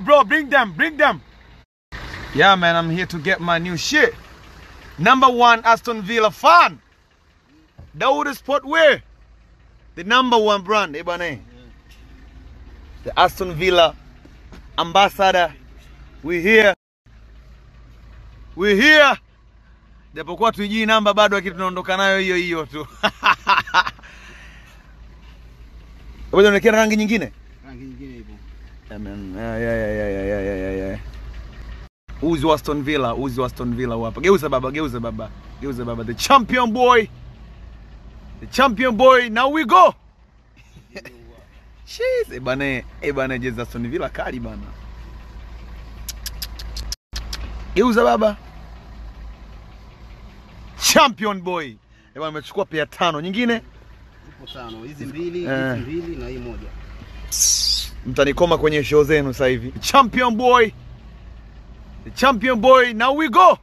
Bro, bring them, bring them. Yeah, man, I'm here to get my new shit. Number one Aston Villa fan. Dawood spot where? The number one brand, eh. The Aston Villa ambassador. We here. We here. Japokuwa tuijui namba bado lakini tunaondoka nayo hiyo hiyo tu. Rangi nyingine. Yeah, man. Yeah, yeah, yeah, yeah, yeah, yeah, yeah, yeah. Uzi wa Aston Villa, uzi wa Aston Villa hapa. Geuza baba, geuza baba. Geuza baba. The champion boy. The champion boy. Now we go. Jeez, eh bana, eh bana jezi Aston Villa kali bana. Geuza baba. Champion boy. Eh bana amechukua pia tano. Nyingine Zipo tano. Hizi mbili, Eh. hizi mbili na hii moja. Mtanikoma kwenye show zenu sasa hivi. Champion boy. The champion boy. Now we go.